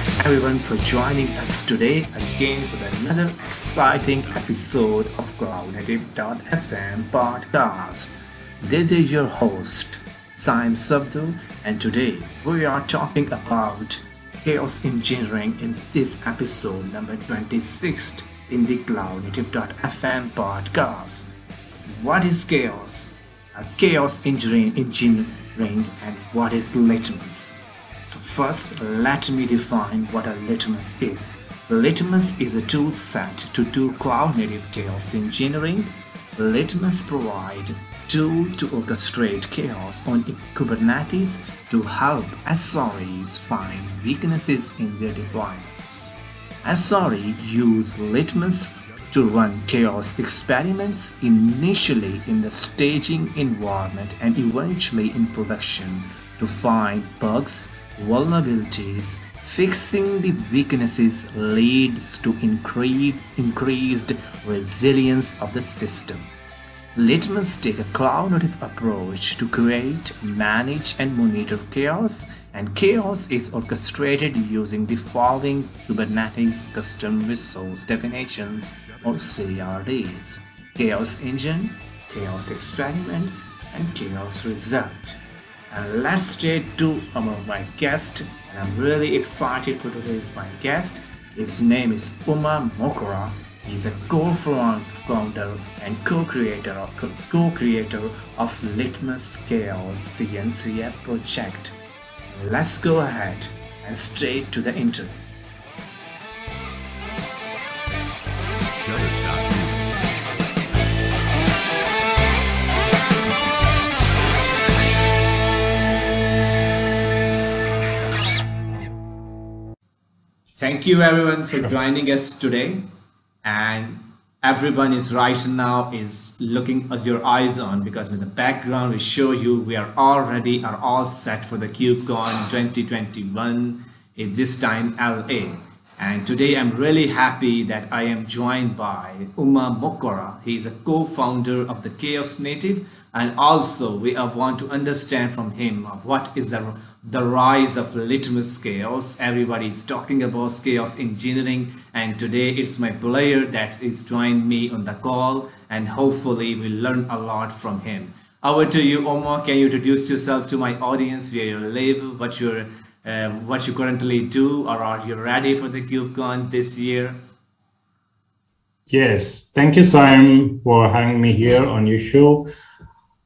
Thanks everyone for joining us today again with another exciting episode of CloudNative.fm podcast. This is your host, Saim Savdu, and today we are talking about chaos engineering in this episode number 26 in the CloudNative.fm podcast. What is chaos? A chaos engineering, engineering and what is litmus? So first, let me define what a litmus is. Litmus is a tool set to do cloud native chaos engineering. Litmus provide tool to orchestrate chaos on Kubernetes to help SREs find weaknesses in their deployments. SRE use Litmus to run chaos experiments initially in the staging environment and eventually in production to find bugs vulnerabilities, fixing the weaknesses leads to increased resilience of the system. Litmus take a cloud native approach to create, manage, and monitor chaos, and chaos is orchestrated using the following Kubernetes custom resource definitions or CRDs Chaos Engine, Chaos Experiments, and Chaos Result. And let's straight to our my guest. And I'm really excited for today's my guest. His name is Uma Mukkara. He's a co-founder and co-creator of co-creator of Litmus Chaos CNCF project. Let's go ahead and straight to the interview. Thank you everyone for joining us today. And everyone is right now is looking at your eyes on because with the background we show you we are already are all set for the KubeCon 2021 in this time LA. And today I'm really happy that I am joined by Uma Mukkara. He is a co-founder of the Chaos Native and also we want to understand from him what is the the rise of litmus chaos everybody is talking about chaos engineering and today it's my player that is joined me on the call and hopefully we'll learn a lot from him. Over to you Uma. Can you introduce yourself to my audience where you live what you uh, what you currently do or are you ready for the kubecon this year? Yes. Thank you simon for having me here on your show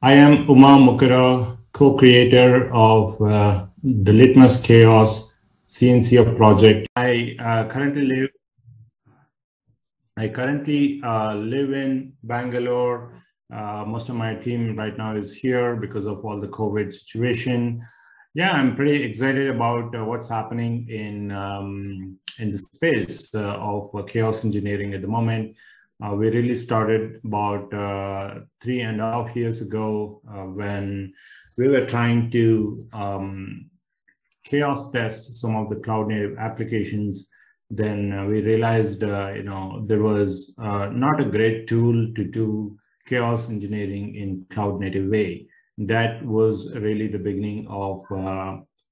I am Uma Mukkara, co-creator of uh, the Litmus Chaos CNCF project. I uh, currently live. I currently uh, live in Bangalore. Uh, most of my team right now is here because of all the COVID situation. Yeah, I'm pretty excited about uh, what's happening in um, in the space uh, of chaos engineering at the moment. Uh, we really started about uh, three and a half years ago uh, when we were trying to um, chaos test some of the cloud native applications. Then uh, we realized, uh, you know, there was uh, not a great tool to do chaos engineering in cloud native way. That was really the beginning of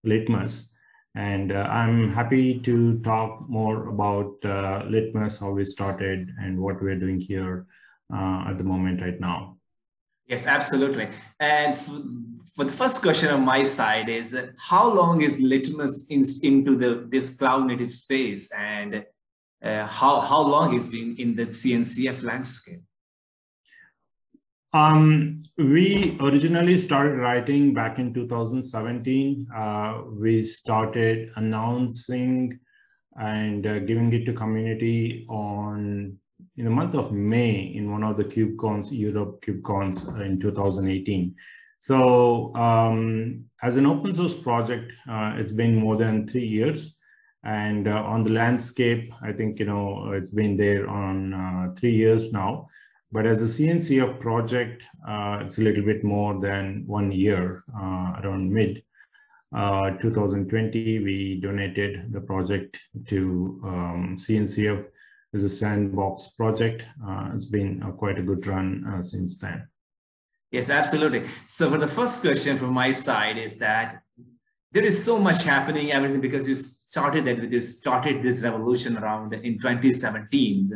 Litmus. And uh, I'm happy to talk more about uh, Litmus, how we started, and what we're doing here uh, at the moment right now. Yes, absolutely. And for, the first question on my side is, how long is Litmus in, into the this cloud native space, and uh, how how long has been in the CNCF landscape? Um, we originally started writing back in 2017. Uh, we started announcing and uh, giving it to community on in the month of May in one of the KubeCons, Europe KubeCons in 2018. So um, as an open source project, uh, it's been more than three years. And uh, on the landscape, I think, you know, it's been there on uh, three years now. But as a CNCF project, uh, it's a little bit more than one year, uh, around mid uh, 2020, we donated the project to um, CNCF as a sandbox project. Uh, it's been quite a good run uh, since then. Yes, absolutely. So for the first question from my side is that there is so much happening, everything because you started that you started this revolution around in 2017.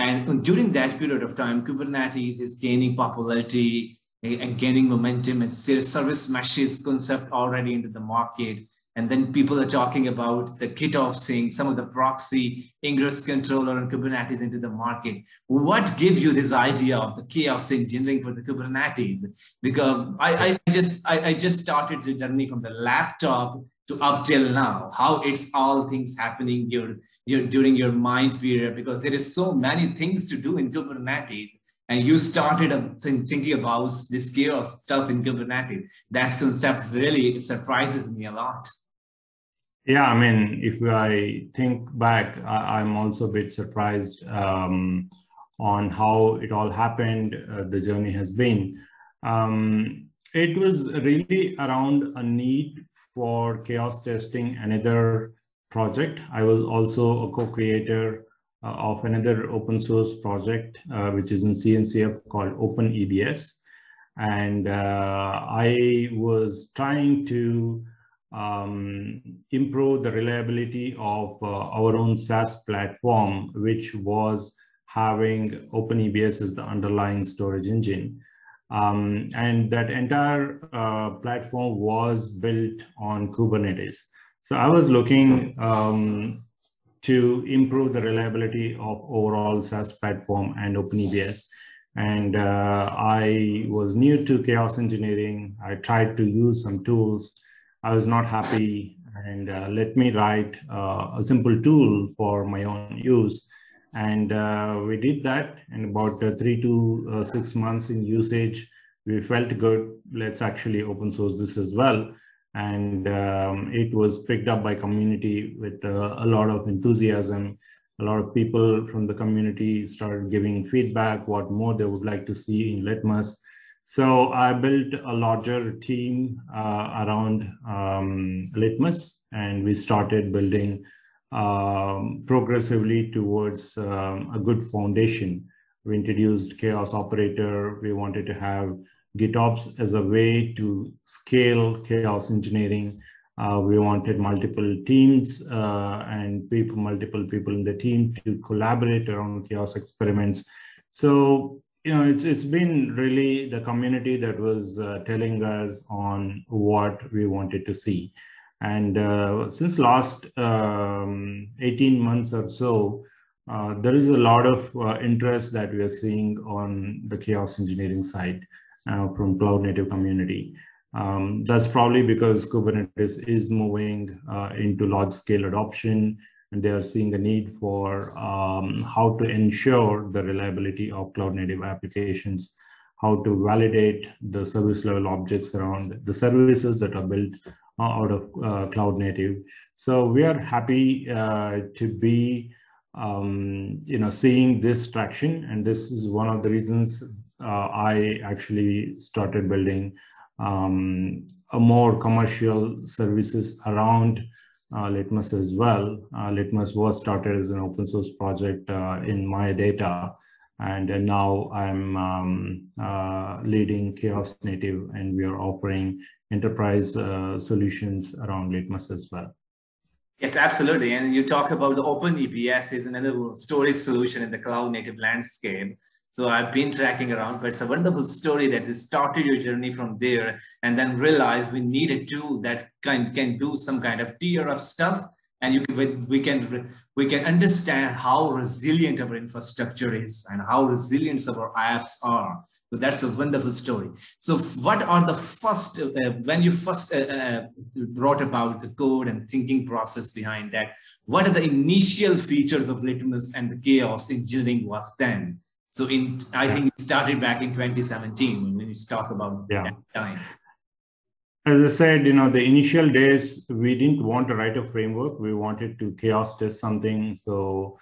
And during that period of time, Kubernetes is gaining popularity and gaining momentum and service meshes concept already into the market. And then people are talking about the GitOps thing, some of the proxy ingress controller and Kubernetes into the market. What gives you this idea of the chaos engineering for the Kubernetes? Because I, I just I, I just started the journey from the laptop to up till now, how it's all things happening your, your, during your mind period, because there is so many things to do in Kubernetes and you started thinking about this chaos stuff in Kubernetes. That concept really surprises me a lot. Yeah, I mean, if I think back, I, am also a bit surprised um, on how it all happened, uh, the journey has been. Um, it was really around a need for chaos testing another project. I was also a co-creator uh, of another open source project, uh, which is in CNCF called OpenEBS. And uh, I was trying to um, improve the reliability of uh, our own SaaS platform, which was having OpenEBS as the underlying storage engine. Um, and that entire uh, platform was built on Kubernetes. So I was looking um, to improve the reliability of overall SaaS platform and OpenEBS. And uh, I was new to chaos engineering. I tried to use some tools. I was not happy and uh, let me write uh, a simple tool for my own use. And uh, we did that in about uh, three to uh, six months in usage. We felt good. Let's actually open source this as well and um, it was picked up by community with uh, a lot of enthusiasm. A lot of people from the community started giving feedback what more they would like to see in litmus. So i built a larger team uh, around um, litmus and we started building um, progressively towards um, a good foundation. We introduced chaos operator. We wanted to have GitOps as a way to scale chaos engineering. Uh, we wanted multiple teams uh, and people, multiple people in the team to collaborate around chaos experiments. So, you know, it's it's been really the community that was uh, telling us on what we wanted to see. And uh, since last um, 18 months or so, uh, there is a lot of uh, interest that we are seeing on the chaos engineering side from cloud native community. Um, that's probably because Kubernetes is moving uh, into large scale adoption and they are seeing a need for um, how to ensure the reliability of cloud native applications, how to validate the service level objects around the services that are built uh, out of uh, cloud native. So we are happy uh, to be um, you know, seeing this traction. And this is one of the reasons uh, I actually started building um, a more commercial services around uh, Litmus as well. Uh, Litmus was started as an open source project uh, in MayaData, and now I'm um, uh, leading Chaos Native, and we are offering enterprise uh, solutions around Litmus as well. Yes, absolutely. And you talk about the OpenEBS is another storage solution in the cloud native landscape. So I've been tracking around, but it's a wonderful story that you started your journey from there and then realized we need a tool that can, can do some kind of tier of stuff. And you can, we can we can understand how resilient our infrastructure is and how resilient our apps are. So that's a wonderful story. So what are the first, uh, when you first uh, uh, wrote about the code and thinking process behind that, what are the initial features of Litmus and the chaos engineering was then? So in, I think it started back in 2017 when we talk about yeah. that time. As I said, you know, the initial days, we didn't want to write a framework. We wanted to chaos test something. So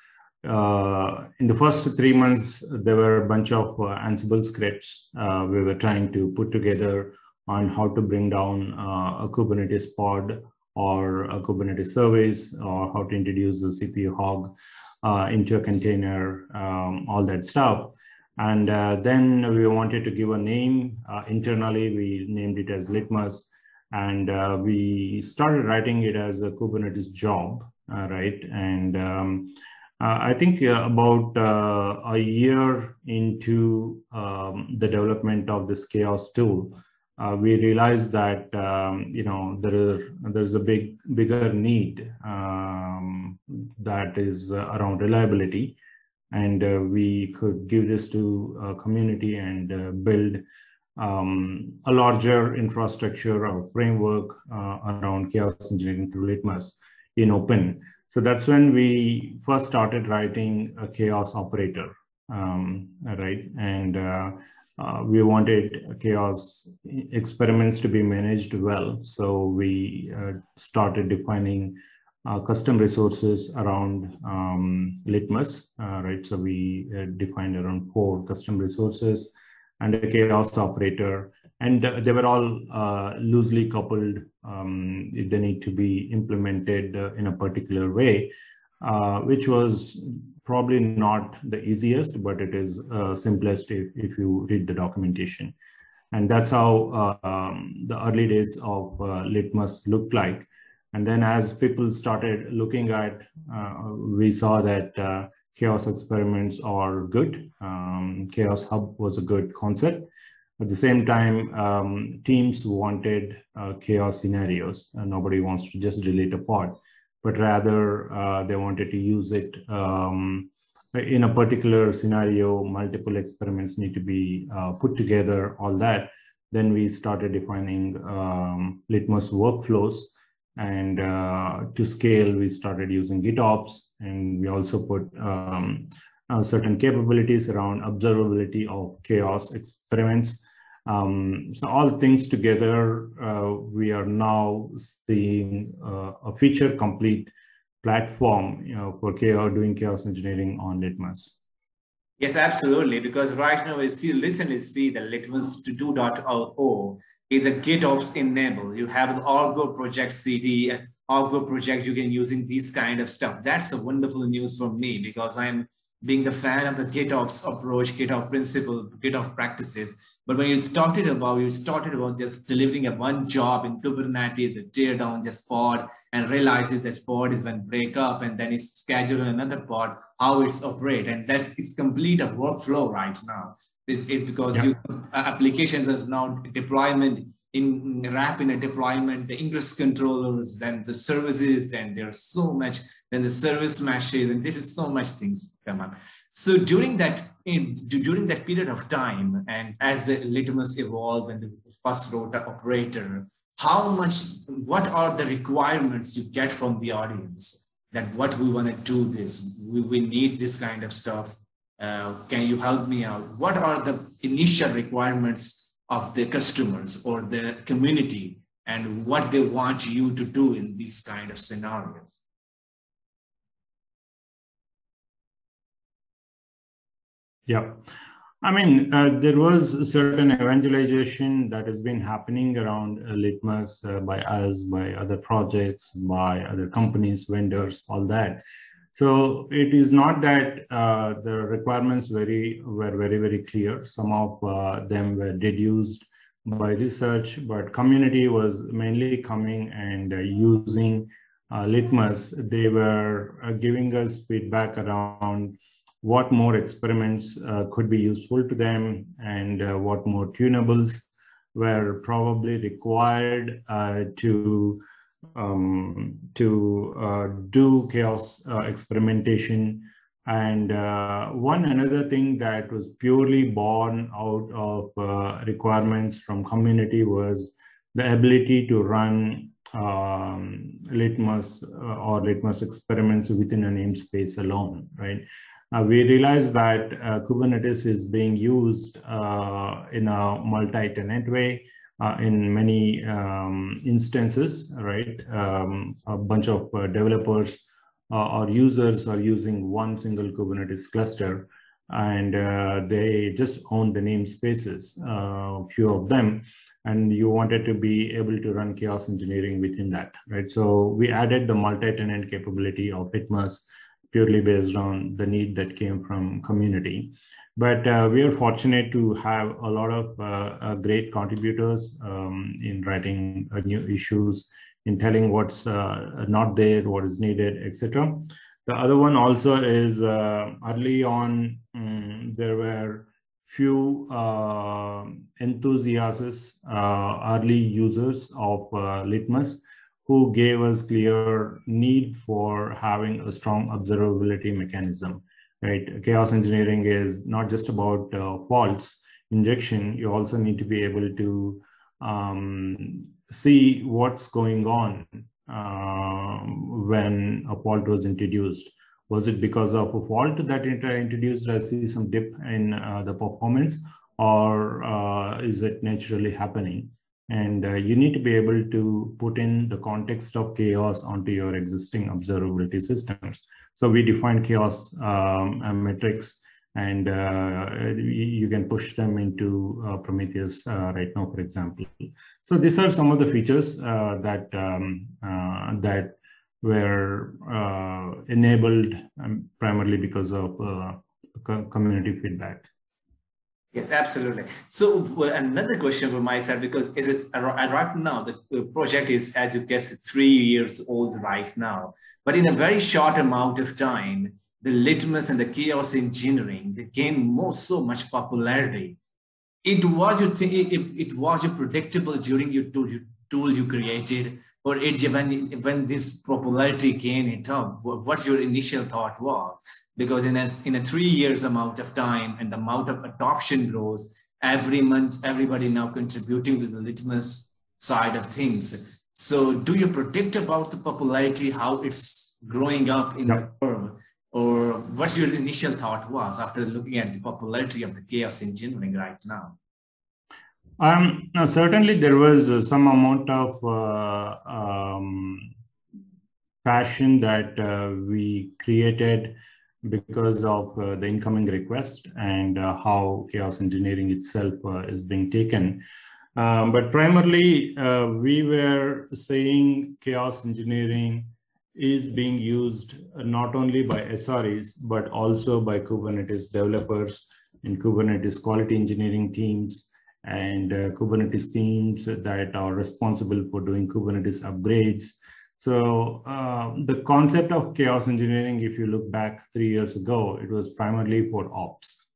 uh, in the first three months, there were a bunch of uh, Ansible scripts uh, we were trying to put together on how to bring down uh, a Kubernetes pod or a Kubernetes service or how to introduce a CPU hog uh, into a container, um, all that stuff. And uh, then we wanted to give a name. Uh, internally, we named it as Litmus. and uh, we started writing it as a Kubernetes job, uh, right? And um, uh, I think uh, about a year into um, the development of this chaos tool, uh, we realized that um, you know there are there's a big bigger need um, that is around reliability, and we could give this to a community and build um, a larger infrastructure or framework uh, around chaos engineering through Litmus in open. So that's when we first started writing a chaos operator, um, right? And uh, uh, we wanted chaos experiments to be managed well. So we uh, started defining uh, custom resources around um, Litmus, uh, right? So we defined around four custom resources and a chaos operator. And uh, they were all uh, loosely coupled. Um, they need to be implemented uh, in a particular way, uh, which was probably not the easiest, but it is uh, simplest if, if you read the documentation. And that's how um, the early days of Litmus looked like. And then as people started looking at, we saw that chaos experiments are good. Um, chaos Hub was a good concept. At the same time, um, teams wanted uh, chaos scenarios. and nobody wants to just delete a pod, but rather uh, they wanted to use it um, in a particular scenario. Multiple experiments need to be uh, put together, all that. Then we started defining um, Litmus workflows and uh, to scale, we started using GitOps, and we also put um, uh, certain capabilities around observability of chaos experiments. Um, so all things together, uh, we are now seeing uh, a feature complete platform you know, for chaos, doing chaos engineering on Litmus. Yes, absolutely. Because right now we see, recently see the Litmus to do.io is a GitOps enable. You have an Argo project CD, Argo project you can using these kind of stuff. That's a wonderful news for me because I'm being a fan of the GitOps approach, GitOps principle, GitOps practices. But when you started about, you started about just delivering a one job in Kubernetes, a tear down just pod and realizes that pod is when break up and then it's scheduled another pod, how it's operate. And that's, it's complete a workflow right now is, is because yeah. you, uh, applications are now deployment in wrap in a deployment, the ingress controllers, then the services, and there's so much, then the service meshes, and there is so much things come up. So during that in, during that period of time, and as the Litmus evolved and the first wrote operator, how much, what are the requirements you get from the audience that what we want to do this, we, we need this kind of stuff, uh, can you help me out? What are the initial requirements of the customers or the community and what they want you to do in these kind of scenarios? Yeah. I mean, uh, there was a certain evangelization that has been happening around uh, Litmus uh, by us, by other projects, by other companies, vendors, all that. So it is not that uh, the requirements very were very very clear. Some of uh, them were deduced by research, but community was mainly coming and uh, using Litmus. They were giving us feedback around what more experiments uh, could be useful to them and what more tunables were probably required to um, to uh, do chaos uh, experimentation. And uh, one another thing that was purely born out of uh, requirements from community was the ability to run um, Litmus uh, or Litmus experiments within a namespace alone, right? Uh, we realized that uh, Kubernetes is being used uh, in a multi-tenant way uh, in many um, instances, right? Um, a bunch of uh, developers uh, or users are using one single Kubernetes cluster and they just own the namespaces, a few of them, and you wanted to be able to run chaos engineering within that, right? So we added the multi-tenant capability of Litmus purely based on the need that came from community. But uh, we are fortunate to have a lot of uh, uh, great contributors um, in writing uh, new issues, in telling what's uh, not there, what is needed, etc. The other one also is early on, um, there were few enthusiasts, early users of Litmus who gave us clear need for having a strong observability mechanism, right? Chaos engineering is not just about uh, faults injection. You also need to be able to um, see what's going on uh, when a fault was introduced. Was it because of a fault that it introduced? I see some dip in uh, the performance, or uh, is it naturally happening? And uh, you need to be able to put in the context of chaos onto your existing observability systems. So we define chaos um, metrics and uh, you can push them into uh, Prometheus uh, right now, for example. So these are some of the features uh, that um, uh, that were uh, enabled um, primarily because of community feedback. Yes, absolutely. So another question from my side, because it's right now the project is, as you guess, three years old right now. But in a very short amount of time, the litmus and the chaos engineering gained more so much popularity. It was you think if it was you predictable during your your tool you created, or when when this popularity gained it up, what your initial thought was? because in a, in a three years amount of time and the amount of adoption grows every month everybody now contributing to the litmus side of things. So do you predict about the popularity how it's growing up in the curve or what your initial thought was after looking at the popularity of the chaos engineering right now um, certainly there was uh, some amount of uh, um, passion that uh, we created because of uh, the incoming request and uh, how chaos engineering itself is being taken. Um, but primarily, we were saying chaos engineering is being used not only by SREs, but also by Kubernetes developers and Kubernetes quality engineering teams and uh, Kubernetes teams that are responsible for doing Kubernetes upgrades so uh, the concept of chaos engineering, if you look back three years ago, it was primarily for ops,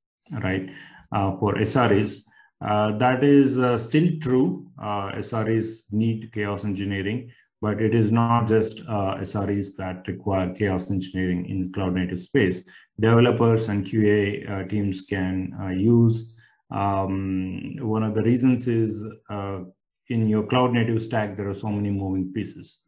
right? Uh, for SREs. Uh, that is uh, still true. Uh, SREs need chaos engineering, but it is not just SREs that require chaos engineering in cloud native space. Developers and QA teams can use. Um, one of the reasons is in your cloud native stack, there are so many moving pieces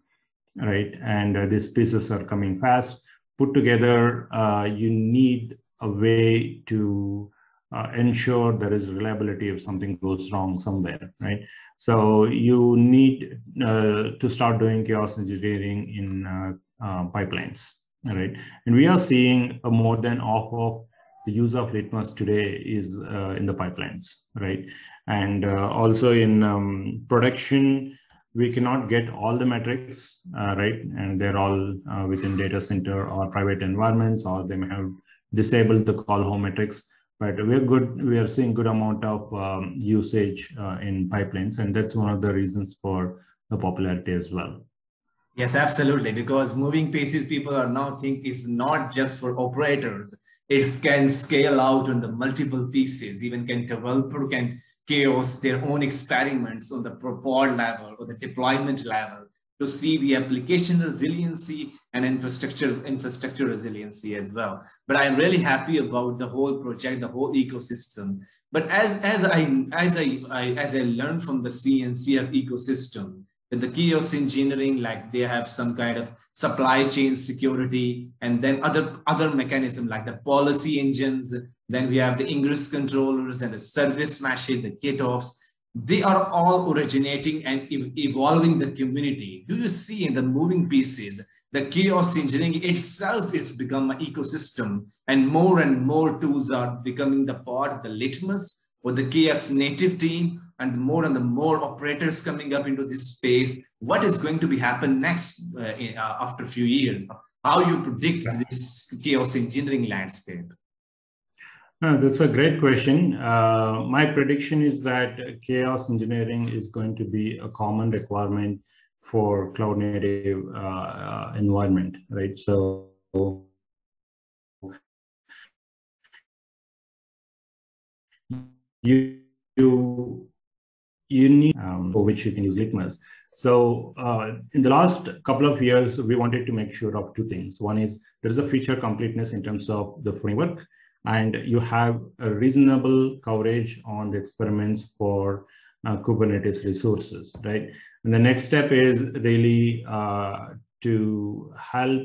right? And uh, these pieces are coming fast. Put together, uh, you need a way to uh, ensure there is reliability if something goes wrong somewhere, right? So you need uh, to start doing chaos engineering in uh, uh, pipelines, right? And we are seeing a more than half of the use of Litmus today is in the pipelines, right? And also in um, production, we cannot get all the metrics, uh, right? And they're all uh, within data center or private environments, or they may have disabled the call home metrics. But we're good. We are seeing good amount of um, usage uh, in pipelines, and that's one of the reasons for the popularity as well. Yes, absolutely. Because moving pieces, people are now think is not just for operators. It can scale out on the multiple pieces. Even can developer can chaos their own experiments on the pod level or the deployment level to see the application resiliency and infrastructure infrastructure resiliency as well but i'm really happy about the whole project the whole ecosystem but as as i as i, I as i learned from the cncf ecosystem that the chaos engineering like they have some kind of supply chain security and then other other mechanism like the policy engines then we have the ingress controllers and the service mesh, the GitOps. They are all originating and evolving the community. Do you see in the moving pieces, the chaos engineering itself is become an ecosystem and more and more tools are becoming the part of the litmus or the chaos native team and more and the more operators coming up into this space. What is going to be happen next uh, uh, after a few years? how you predict this chaos engineering landscape? Uh, that's a great question. Uh, my prediction is that chaos engineering is going to be a common requirement for cloud native uh, uh environment, right? So you you you need um, for which you can use Litmus. So uh, in the last couple of years, we wanted to make sure of two things. One is there is a feature completeness in terms of the framework, and you have a reasonable coverage on the experiments for uh, Kubernetes resources, right? And the next step is really uh, to help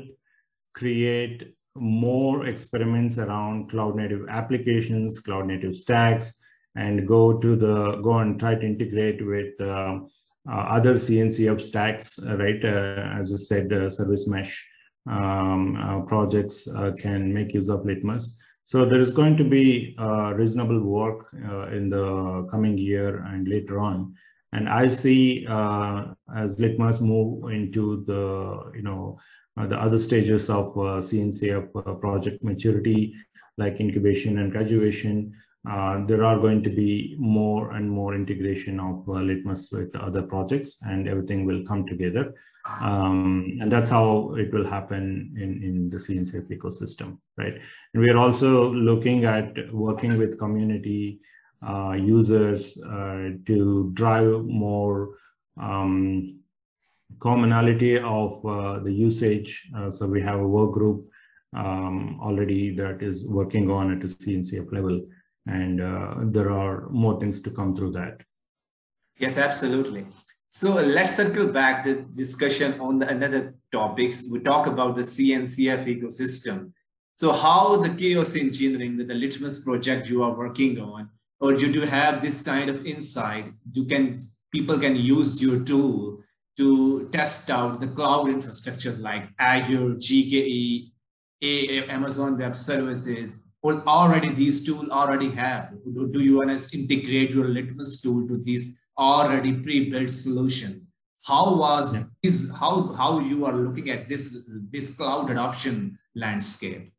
create more experiments around cloud native applications, cloud native stacks, and go to the go and try to integrate with uh, uh, other CNCF stacks, uh, right? Uh, as I said, service mesh um, projects can make use of Litmus. So there is going to be reasonable work in the coming year and later on. And I see as Litmus move into the, you know, the other stages of CNCF project maturity, like incubation and graduation, uh, there are going to be more and more integration of uh, Litmus with other projects and everything will come together. Um, and that's how it will happen in, in the CNCF ecosystem, right? And we are also looking at working with community uh, users uh, to drive more um, commonality of uh, the usage. So we have a work group um, already that is working on at a CNCF level and uh, there are more things to come through that. Yes, absolutely. So let's circle back the discussion on the another topics. We talk about the CNCF ecosystem. So how the chaos engineering, the Litmus project you are working on, or do you do have this kind of insight, you can people can use your tool to test out the cloud infrastructure like Azure, GKE, Amazon Web Services, or already these tools already have? Do, do you want to integrate your Litmus tool to these already pre-built solutions? How was yeah. is how how you are looking at this this cloud adoption landscape?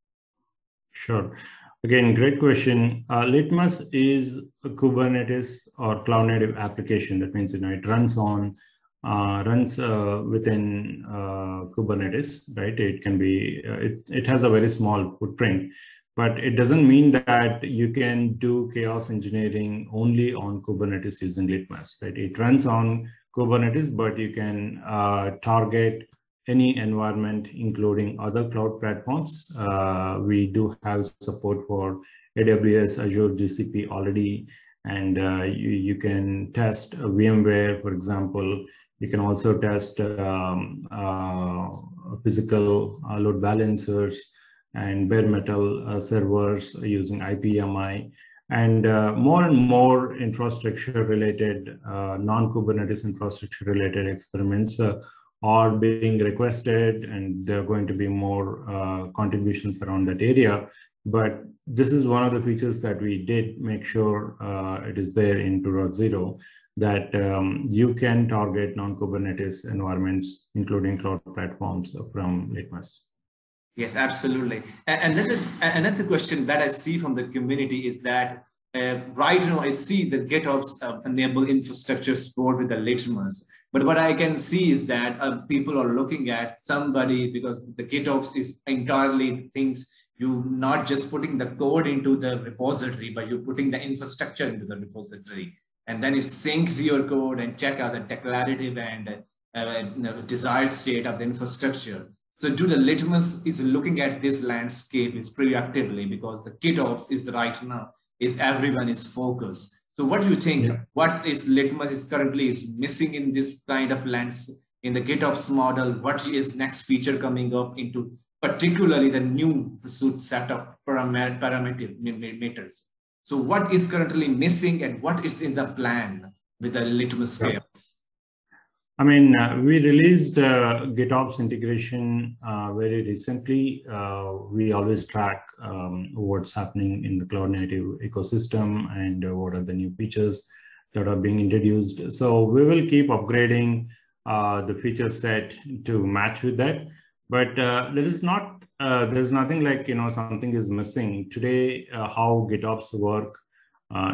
Sure. Again, great question. Uh, Litmus is a Kubernetes or cloud native application. That means you know it runs on uh, runs uh, within uh, Kubernetes, right? It can be uh, it it has a very small footprint, but it doesn't mean that you can do chaos engineering only on Kubernetes using Litmus, right? It runs on Kubernetes, but you can uh, target any environment, including other cloud platforms. Uh, we do have support for AWS, Azure, GCP already, and uh, you, you can test VMware, for example. You can also test um, uh, physical load balancers, and bare metal uh, servers using IPMI and uh, more and more infrastructure related, uh, non-Kubernetes infrastructure related experiments are being requested and there are going to be more uh, contributions around that area. But this is one of the features that we did make sure uh, it is there in 2.0 that um, you can target non-Kubernetes environments, including cloud platforms from Litmus. Yes, absolutely. And another, another question that I see from the community is that uh, right now I see the GitOps uh, enable infrastructure support with the Litmus. But what I can see is that uh, people are looking at somebody because the GitOps is entirely things you not just putting the code into the repository, but you're putting the infrastructure into the repository. And then it syncs your code and check out the declarative and uh, you desired state of the infrastructure. So do the litmus is looking at this landscape is proactively because the GitOps is right now is everyone is focused. So what do you think? Yeah. What is litmus is currently is missing in this kind of lands in the GitOps model? What is next feature coming up into particularly the new pursuit set of parameters? So what is currently missing and what is in the plan with the litmus yeah. I mean, uh, we released uh, GitOps integration uh, very recently. Uh, we always track um, what's happening in the cloud native ecosystem and uh, what are the new features that are being introduced. So we will keep upgrading uh, the feature set to match with that. but there is not there's nothing like you know something is missing today how gitops work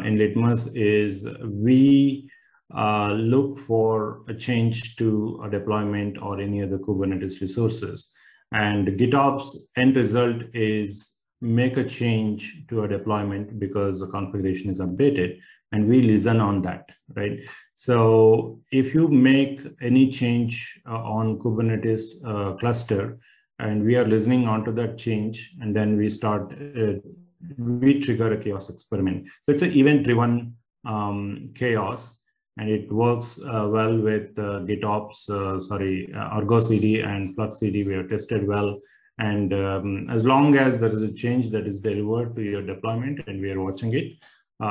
in litmus is we uh, look for a change to a deployment or any other kubernetes resources. And gitops end result is make a change to a deployment because the configuration is updated and we listen on that right? So if you make any change uh, on kubernetes uh, cluster and we are listening onto that change and then we start uh, we trigger a chaos experiment. So it's an event driven um, chaos and it works uh, well with uh, gitops uh, sorry argo cd and flux cd we have tested well and um, as long as there is a change that is delivered to your deployment and we are watching it,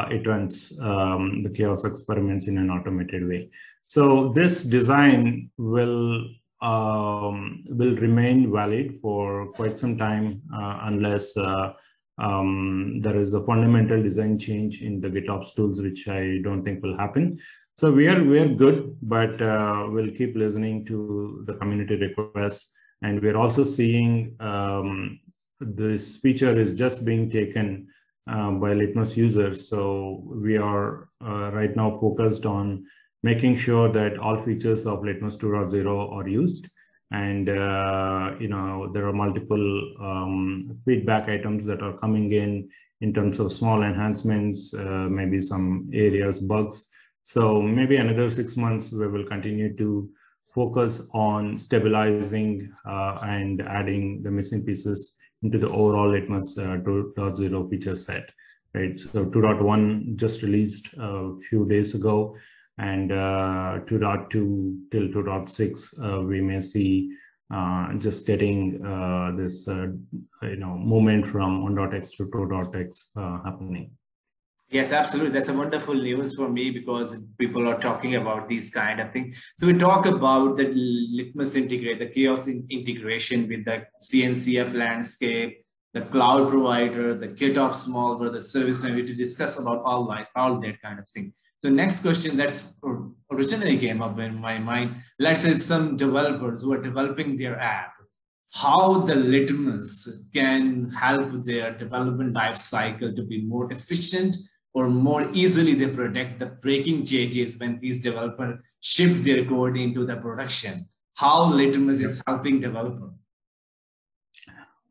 it runs um, the chaos experiments in an automated way. So this design will um, will remain valid for quite some time uh, unless uh, um, there is a fundamental design change in the GitOps tools, which I don't think will happen. So we are we are good, but uh, we'll keep listening to the community requests and we're also seeing um, this feature is just being taken um, by Litmus users. So we are uh, right now focused on making sure that all features of Litmus 2.0 are used. And, uh, you know, there are multiple um, feedback items that are coming in in terms of small enhancements, uh, maybe some areas, bugs. So maybe another six months, we will continue to focus on stabilizing uh, and adding the missing pieces into the overall Litmus uh, 2.0 feature set. Right. So 2.1 just released a few days ago, and uh, 2.2 till 2.6 uh, we may see uh, just getting uh, this uh, you know movement from 1.x to 2.x uh, happening. Yes, absolutely. That's a wonderful news for me because people are talking about these kind of things. So we talk about the Litmus integrate, the chaos in integration with the CNCF landscape, the cloud provider, the GitOps Malware, the service now to discuss about all like all that kind of thing. So next question that's originally came up in my mind. Let's say some developers who are developing their app, how the Litmus can help their development life cycle to be more efficient or more easily they protect the breaking changes when these developers ship their code into the production. How Litmus is helping developer?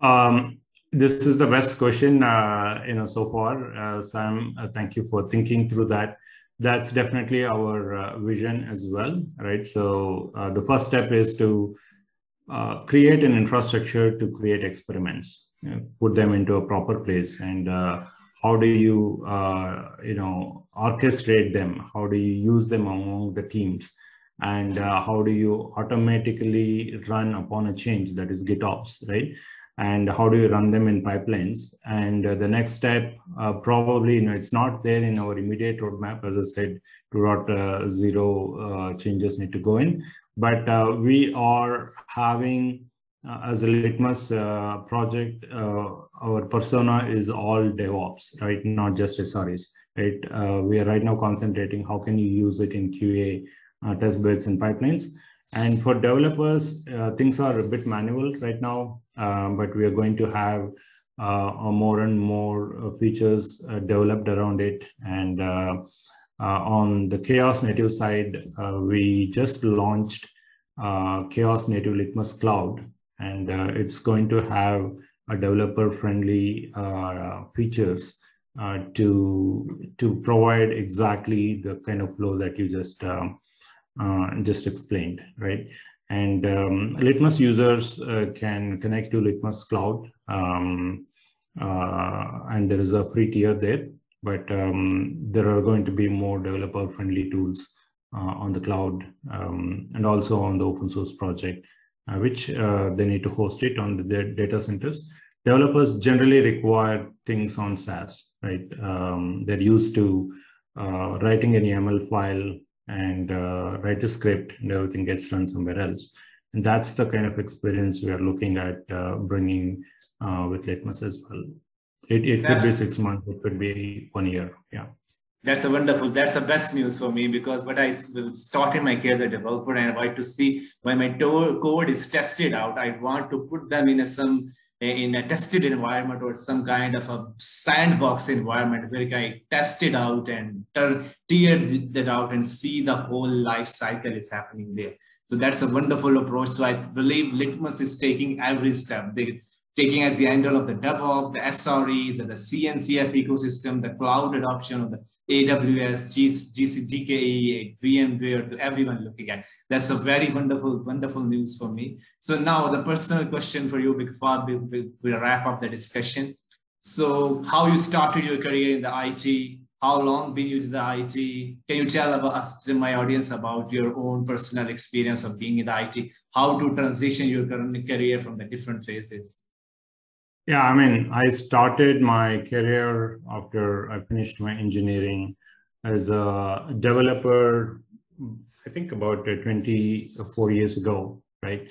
Um, this is the best question, uh, you know, so far. Uh, Sam, uh, thank you for thinking through that. That's definitely our uh, vision as well, right? So uh, the first step is to uh, create an infrastructure to create experiments, you know, put them into a proper place, and how do you uh, you know orchestrate them? How do you use them among the teams? And uh, how do you automatically run upon a change that is gitops right? And how do you run them in pipelines? And uh, the next step uh, probably you know it's not there in our immediate roadmap as i said 2.0 uh, changes need to go in. But uh, we are having uh, as a litmus uh, project, uh, our persona is all DevOps, right? Not just SREs, right? we are right now concentrating how can you use it in QA, test beds and pipelines. And for developers, things are a bit manual right now, but we are going to have uh, more and more uh, features uh, developed around it. And on the Chaos Native side, we just launched Chaos Native Litmus Cloud, and uh, it's going to have a developer friendly uh, features uh, to to provide exactly the kind of flow that you just um, just explained right? And um, litmus users can connect to litmus cloud um, and there is a free tier there. But um, there are going to be more developer friendly tools uh, on the cloud um, and also on the open source project uh, which uh, they need to host it on the data centers. Developers generally require things on SaaS, right? Um, they're used to uh, writing an YAML file and write a script and everything gets run somewhere else. And that's the kind of experience we are looking at bringing with Litmus as well. It, it could be six months, it could be one year. Yeah. That's a wonderful. That's the best news for me because what I started my career as a developer and I want to see when my code is tested out, I want to put them in a, some in a tested environment or some kind of a sandbox environment where I test it out and tear that out and see the whole life cycle is happening there. So that's a wonderful approach. So I believe Litmus is taking every step. They, taking as the angle of the DevOps, the SREs, and the CNCF ecosystem, the cloud adoption of the AWS, GC, GKE, VMware, to everyone looking at. That's a very wonderful, wonderful news for me. So now the personal question for you before we, we'll wrap up the discussion. So how you started your career in the IT, how long been you to the IT? Can you tell us to my audience about your own personal experience of being in the IT, how to transition your career from the different phases? Yeah, I mean, I started my career after I finished my engineering as a developer, I think about 24 years ago, right?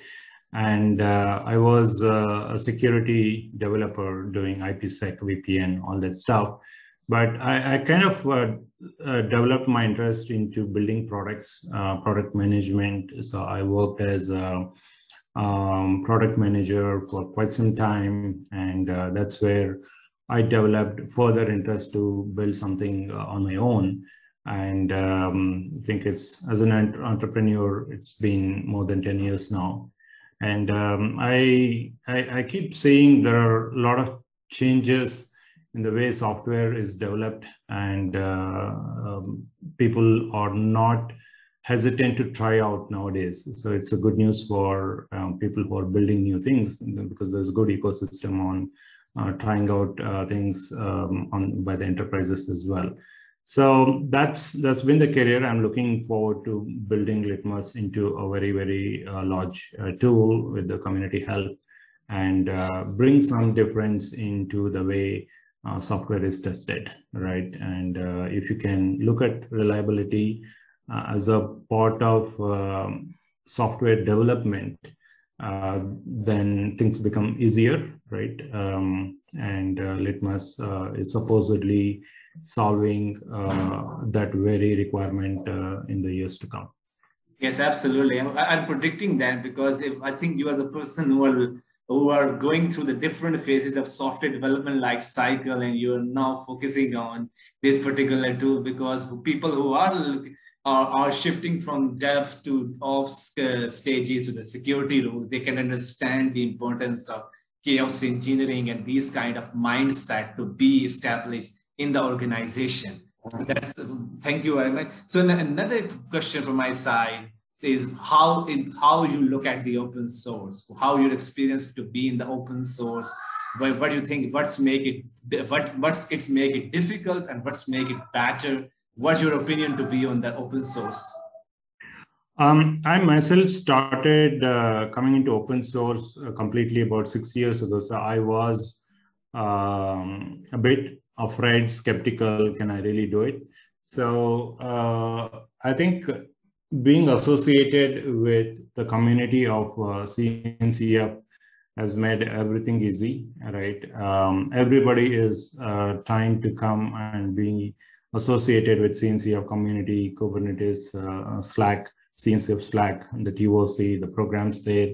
And uh, I was uh, a security developer doing IPsec, VPN, all that stuff. But I, I kind of uh, uh developed my interest into building products, uh, product management. So I worked as a um, product manager for quite some time. And uh, that's where I developed further interest to build something uh, on my own. And um, I think it's as an entrepreneur, it's been more than 10 years now. And um, I, I, I keep seeing there are a lot of changes in the way software is developed and uh, um, people are not hesitant to try out nowadays. So it's a good news for um, people who are building new things because there's a good ecosystem on uh, trying out uh, things um, on by the enterprises as well. So that's that's been the career. I'm looking forward to building Litmus into a very very uh, large uh, tool with the community help and uh, bring some difference into the way uh, software is tested, right? And if you can look at reliability uh, as a part of um, software development, uh, then things become easier, right? Um, and uh, Litmus is supposedly solving that very requirement in the years to come. Yes, absolutely. I'm, I'm, predicting that because if I think you are the person who are who are going through the different phases of software development life cycle, and you're now focusing on this particular tool because people who are are, are shifting from dev to ops uh, stages to the security role, they can understand the importance of chaos engineering and these kind of mindset to be established in the organization. So that's thank you very much. So another question from my side is how in how you look at the open source, how your experience to be in the open source. What, what do you think? What's make it what what's it make it difficult and what's make it better what's your opinion to be on the open source? Um, I myself started uh, coming into open source uh, completely about six years ago. So I was um, a bit afraid, skeptical. Can I really do it? So uh, I think being associated with the community of uh, CNCF has made everything easy, right? Um, everybody is uh, trying to come and be associated with CNCF community, Kubernetes, uh, Slack, CNCF Slack, the TOC, the programs there.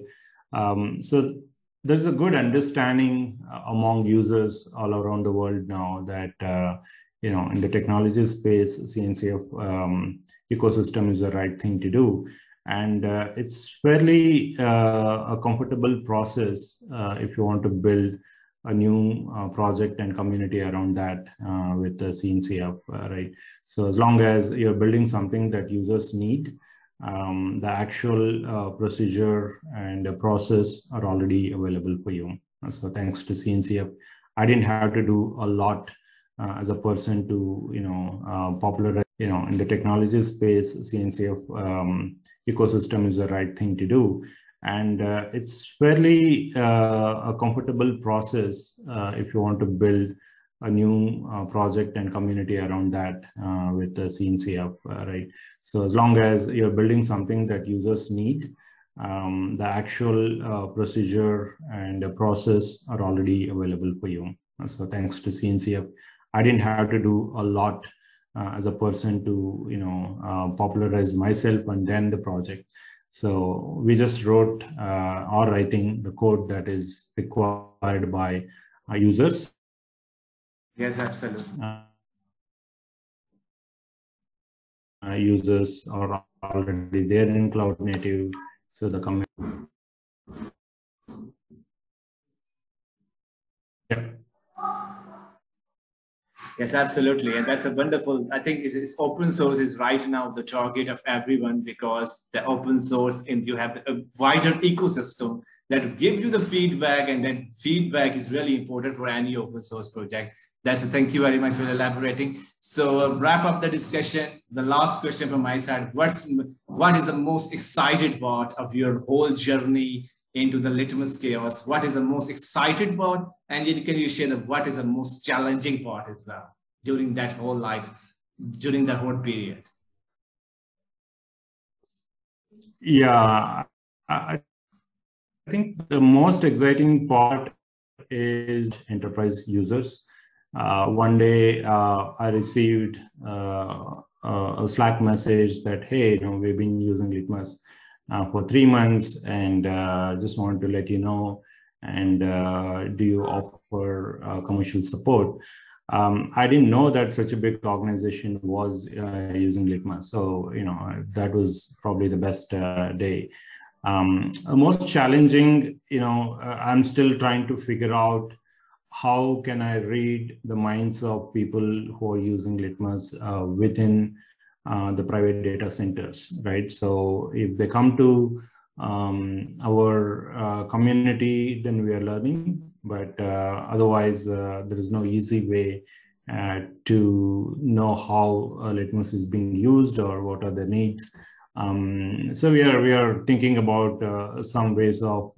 Um, so there's a good understanding uh, among users all around the world now that, uh, you know, in the technology space, CNCF um, ecosystem is the right thing to do. And uh, it's fairly uh, a comfortable process uh, if you want to build a new uh, project and community around that uh, with the CNCF, uh, right? So as long as you're building something that users need, um, the actual uh, procedure and the process are already available for you. So thanks to CNCF, I didn't have to do a lot uh, as a person to, you know, uh, popularize, you know, in the technology space, CNCF um, ecosystem is the right thing to do and uh, it's fairly uh, a comfortable process uh, if you want to build a new uh, project and community around that with the CNCF, right? So as long as you're building something that users need, um, the actual procedure and the process are already available for you. So thanks to CNCF, I didn't have to do a lot uh, as a person to you know uh, popularize myself and then the project so we just wrote uh, or writing the code that is required by our users. Yes absolutely. Uh, users are already there in cloud native so the community yeah Yes, absolutely. And that's a wonderful, I think it's, open source is right now the target of everyone because the open source and you have a wider ecosystem that give you the feedback and then feedback is really important for any open source project. That's a thank you very much for elaborating. So uh, wrap up the discussion. The last question from my side, what's, what is the most excited part of your whole journey into the litmus chaos? What is the most excited part? And then can you share the, what is the most challenging part as well during that whole life, during that whole period? Yeah, I think the most exciting part is enterprise users. Uh, one day uh, I received uh, a Slack message that, hey, you know, we've been using Litmus for three months and uh, just wanted to let you know and uh, do you offer uh, commercial support. Um, i didn't know that such a big organization was uh, using litmus. So you know that was probably the best uh, day. Um, most challenging you know i'm still trying to figure out how can i read the minds of people who are using litmus within uh, the private data centers, right? So if they come to um, our uh, community, then we are learning. But uh, otherwise, uh, there is no easy way uh, to know how Litmus is being used or what are the needs. Um, so we are we are thinking about some ways of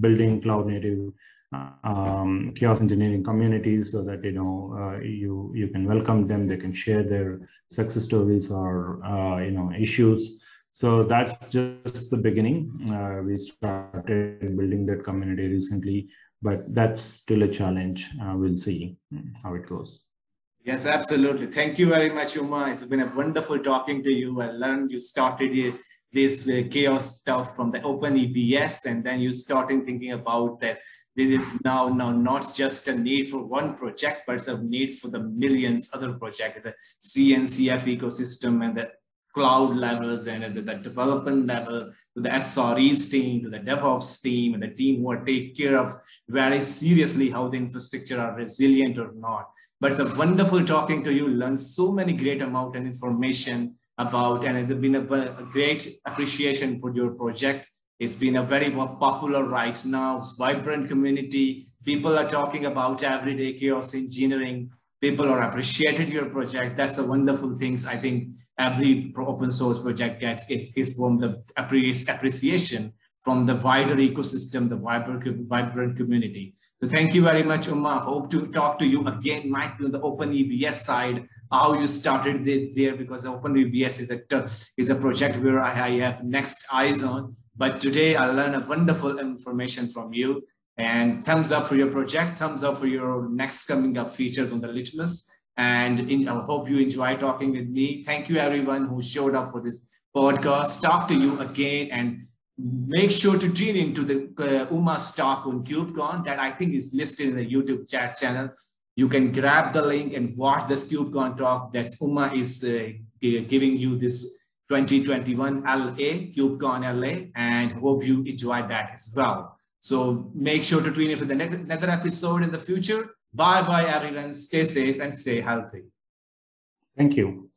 building cloud native um, chaos engineering communities so that you know uh, you you can welcome them. They can share their success stories or uh, you know issues. So that's just the beginning. Uh, we started building that community recently but that's still a challenge. Uh, we'll see how it goes. Yes absolutely. Thank you very much uma. It's been a wonderful talking to you. I learned you started this uh, chaos stuff from the OpenEBS and then you started thinking about that this is now, now not just a need for one project, but it's a need for the millions other projects, the CNCF ecosystem and the cloud levels and the, the development level to the SREs team, to the DevOps team, and the team who are take care of very seriously how the infrastructure are resilient or not. But it's a wonderful talking to you, learn so many great amount of information about, and it's been a, a great appreciation for your project it's been a very popular right now, vibrant community. People are talking about everyday chaos engineering. People are appreciated your project. That's the wonderful things I think every open source project gets is, is from the appreciation from the wider ecosystem, the vibrant, vibrant community. So thank you very much, Uma. Hope to talk to you again, Mike, on the OpenEBS side, how you started there, because OpenEBS is a, is a project where I have next eyes on. But today I learned a wonderful information from you. And thumbs up for your project, thumbs up for your next coming up features on the Litmus. And in, I hope you enjoy talking with me. Thank you, everyone who showed up for this podcast. Talk to you again and make sure to tune into the uh, Uma's talk on KubeCon that I think is listed in the YouTube chat channel. You can grab the link and watch this KubeCon talk that Uma is uh, giving you this 2021 LA, KubeCon LA, and hope you enjoyed that as well. So make sure to tune in for the next another episode in the future. Bye bye, everyone. Stay safe and stay healthy. Thank you.